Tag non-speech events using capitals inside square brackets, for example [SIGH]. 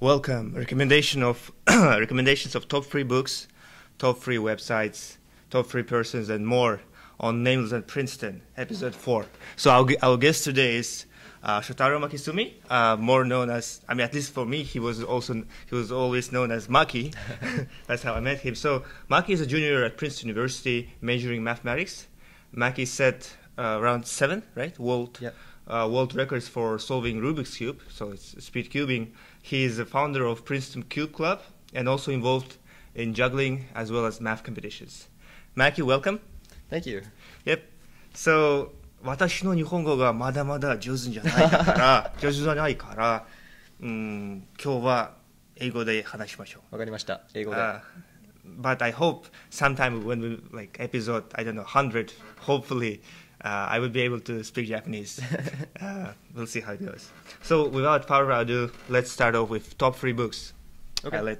welcome recommendation of [CLEARS THROAT] recommendations of top three books, top three websites, top three persons, and more on Nameless at Princeton, episode four. So our, our guest today is uh, Shotaro Makisumi, uh, more known as I mean, at least for me, he was also he was always known as Maki. [LAUGHS] [LAUGHS] That's how I met him. So Maki is a junior at Princeton University, majoring mathematics. Maki set uh, around seven, right? World Yep uh, world records for solving Rubik's Cube, so it's speed cubing. He is the founder of Princeton Cube Club and also involved in juggling as well as math competitions. Maki, welcome. Thank you. Yep. So, 私の日本語がまだまだ上手じゃないから、上手じゃないから、うん、今日は英語で話しましょう。わかりました。英語で。Uh, [LAUGHS] but I hope sometime when we like episode, I don't know, 100, hopefully uh, I will be able to speak Japanese. [LAUGHS] uh, we'll see how it goes. So without further ado, let's start off with top three books. Okay. Let